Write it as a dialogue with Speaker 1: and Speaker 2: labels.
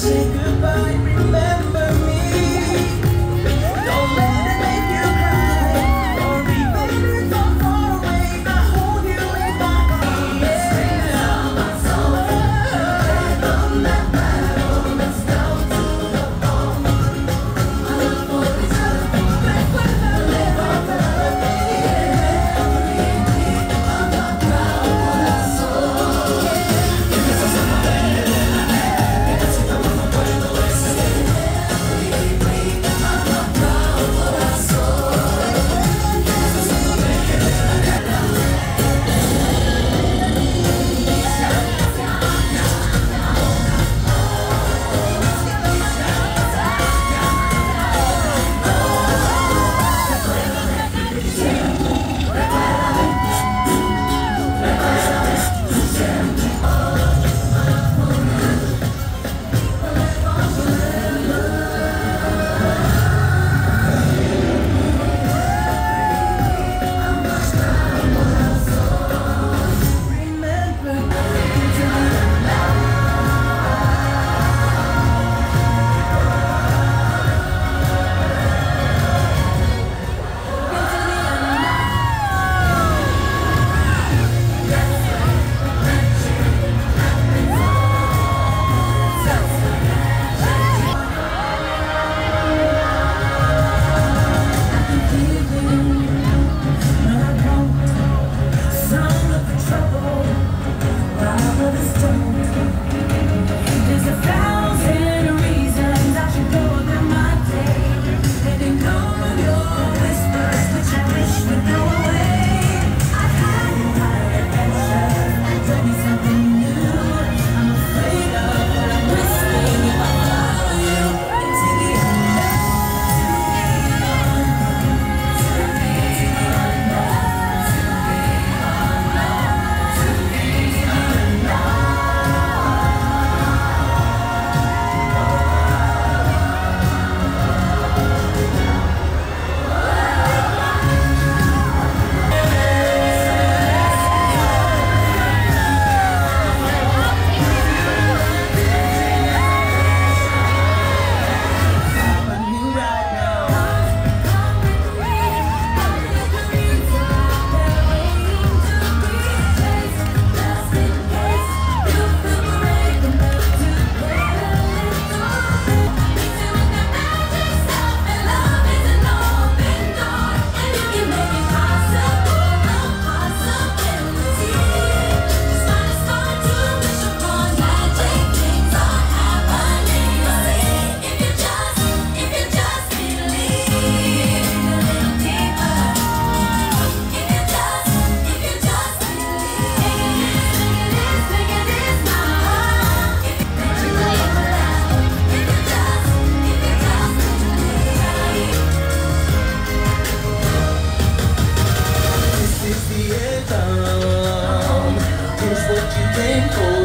Speaker 1: say goodbye. Twinkle